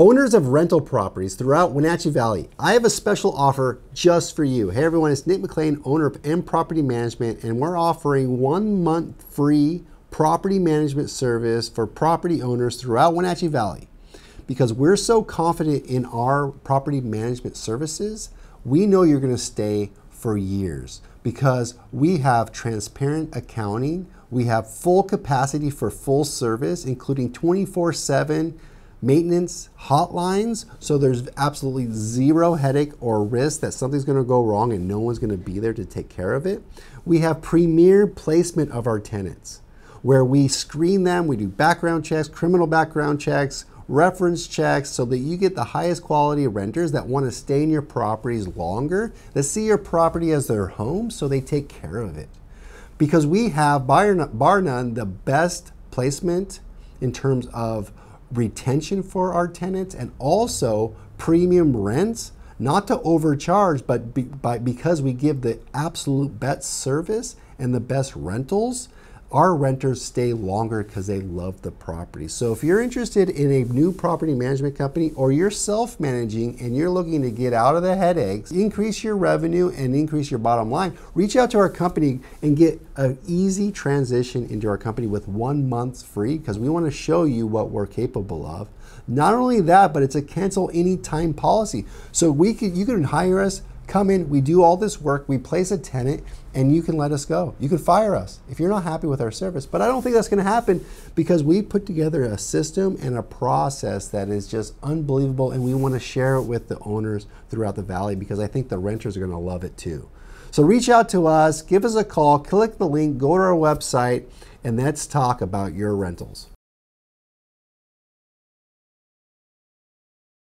Owners of rental properties throughout Wenatchee Valley, I have a special offer just for you. Hey everyone, it's Nick McLean, owner of M Property Management, and we're offering one month free property management service for property owners throughout Wenatchee Valley. Because we're so confident in our property management services, we know you're going to stay for years because we have transparent accounting, we have full capacity for full service, including 24 7 maintenance hotlines. So there's absolutely zero headache or risk that something's going to go wrong and no one's going to be there to take care of it. We have premier placement of our tenants where we screen them, we do background checks, criminal background checks, reference checks so that you get the highest quality renters that want to stay in your properties longer, that see your property as their home so they take care of it. Because we have, bar none, the best placement in terms of retention for our tenants and also premium rents, not to overcharge, but be, by, because we give the absolute best service and the best rentals, our renters stay longer because they love the property. So if you're interested in a new property management company or you're self-managing and you're looking to get out of the headaches, increase your revenue and increase your bottom line, reach out to our company and get an easy transition into our company with one month free because we want to show you what we're capable of. Not only that, but it's a cancel anytime policy. So we could you can hire us come in, we do all this work, we place a tenant, and you can let us go. You can fire us if you're not happy with our service. But I don't think that's going to happen because we put together a system and a process that is just unbelievable, and we want to share it with the owners throughout the valley because I think the renters are going to love it too. So reach out to us, give us a call, click the link, go to our website, and let's talk about your rentals.